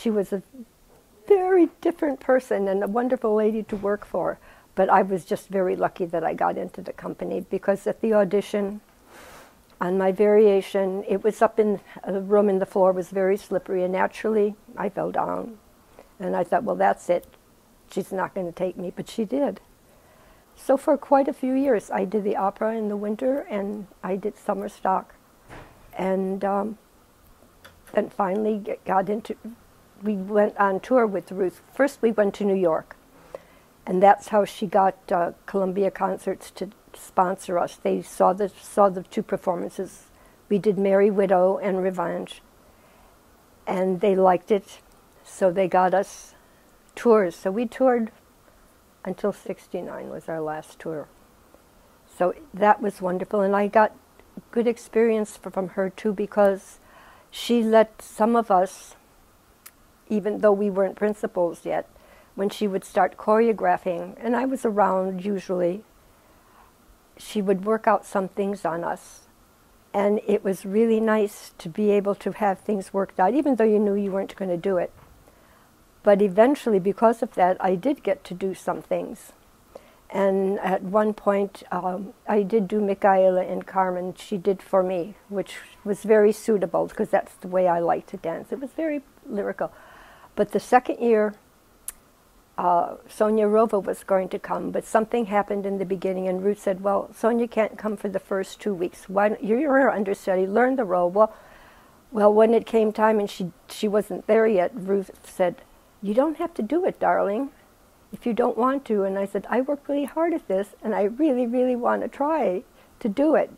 She was a very different person and a wonderful lady to work for. But I was just very lucky that I got into the company because at the audition, on my variation, it was up in a room and the floor was very slippery, and naturally I fell down. And I thought, well, that's it. She's not going to take me, but she did. So for quite a few years, I did the opera in the winter, and I did summer stock, and um, and finally got into. We went on tour with Ruth. First, we went to New York, and that's how she got uh, Columbia Concerts to sponsor us. They saw the saw the two performances. We did Merry Widow and Revenge, and they liked it, so they got us tours. So we toured until 69 was our last tour. So that was wonderful, and I got good experience from her too because she let some of us, even though we weren't principals yet, when she would start choreographing, and I was around usually, she would work out some things on us. And it was really nice to be able to have things worked out, even though you knew you weren't going to do it. But eventually, because of that, I did get to do some things. And at one point, um, I did do Michaela and Carmen. She did for me, which was very suitable because that's the way I like to dance. It was very lyrical. But the second year, uh, Sonia Arova was going to come, but something happened in the beginning, and Ruth said, "Well, Sonia can't come for the first two weeks. Why? don't, You're her understudy. Learn the role." Well, well, when it came time and she she wasn't there yet, Ruth said, you don't have to do it, darling, if you don't want to. And I said, I work really hard at this, and I really, really want to try to do it.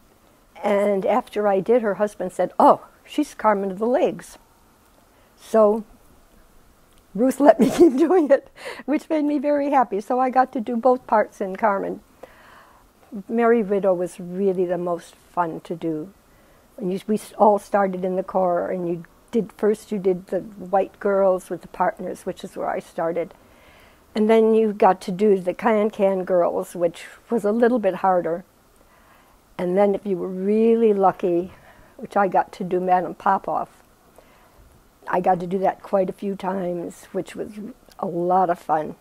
And after I did, her husband said, Oh, she's Carmen of the Legs. So Ruth let me keep doing it, which made me very happy. So I got to do both parts in Carmen. Merry Widow was really the most fun to do. And you, we all started in the corps, and you did first you did the white girls with the partners, which is where I started. And then you got to do the can can girls, which was a little bit harder. And then if you were really lucky, which I got to do Madame Popoff, I got to do that quite a few times, which was a lot of fun.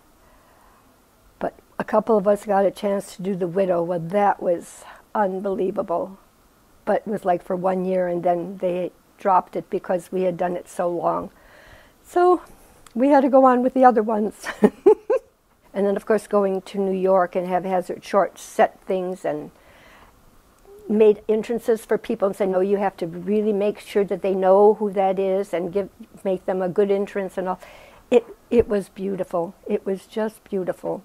But a couple of us got a chance to do The Widow. Well, that was unbelievable. But it was like for one year, and then they dropped it because we had done it so long. So we had to go on with the other ones. and then, of course, going to New York and have Hassard Short set things and made entrances for people and said, no, you have to really make sure that they know who that is and give make them a good entrance and all. It it was beautiful. It was just beautiful.